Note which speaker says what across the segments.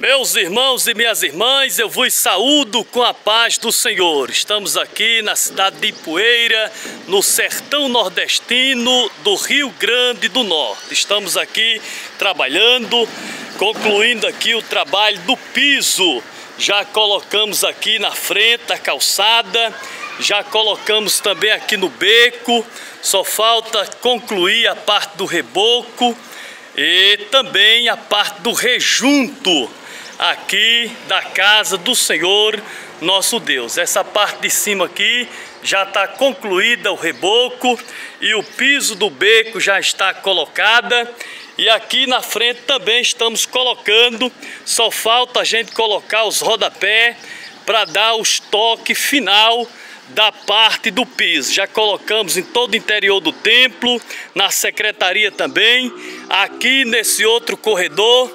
Speaker 1: Meus irmãos e minhas irmãs, eu vos saúdo com a paz do Senhor. Estamos aqui na cidade de Ipueira, no sertão nordestino do Rio Grande do Norte. Estamos aqui trabalhando, concluindo aqui o trabalho do piso. Já colocamos aqui na frente a calçada, já colocamos também aqui no beco, só falta concluir a parte do reboco e também a parte do rejunto aqui da casa do Senhor nosso Deus. Essa parte de cima aqui já está concluída o reboco e o piso do beco já está colocada. E aqui na frente também estamos colocando, só falta a gente colocar os rodapé para dar o estoque final da parte do piso. Já colocamos em todo o interior do templo, na secretaria também, aqui nesse outro corredor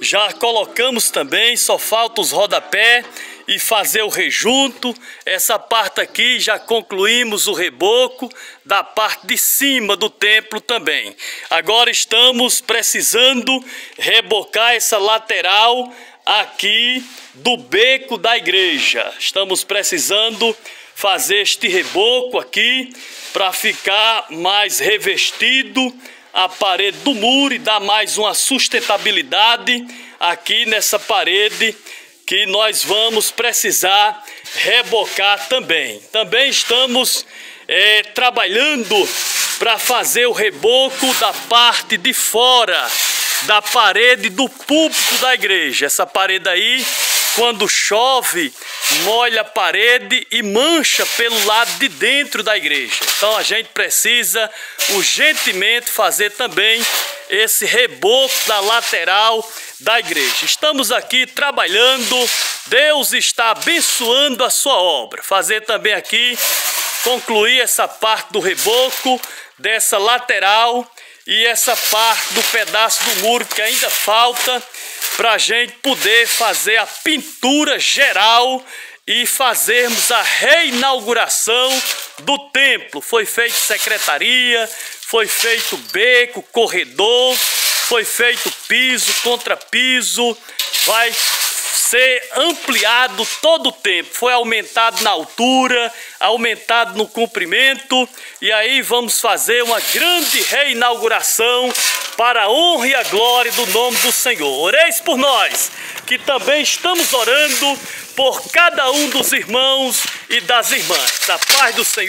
Speaker 1: já colocamos também, só falta os rodapé e fazer o rejunto. Essa parte aqui já concluímos o reboco da parte de cima do templo também. Agora estamos precisando rebocar essa lateral aqui do beco da igreja. Estamos precisando fazer este reboco aqui para ficar mais revestido a parede do muro e dar mais uma sustentabilidade aqui nessa parede que nós vamos precisar rebocar também. Também estamos é, trabalhando para fazer o reboco da parte de fora da parede do púlpito da igreja. Essa parede aí, quando chove, molha a parede e mancha pelo lado de dentro da igreja. Então a gente precisa urgentemente fazer também esse reboco da lateral da igreja. Estamos aqui trabalhando, Deus está abençoando a sua obra. Fazer também aqui, concluir essa parte do reboco dessa lateral e essa parte do pedaço do muro que ainda falta para a gente poder fazer a pintura geral e fazermos a reinauguração do templo. Foi feito secretaria, foi feito beco, corredor, foi feito piso, contrapiso, vai ser ampliado todo o tempo. Foi aumentado na altura, aumentado no comprimento, e aí vamos fazer uma grande reinauguração para a honra e a glória do nome do Senhor. Oreis por nós, que também estamos orando por cada um dos irmãos e das irmãs. A paz do Senhor.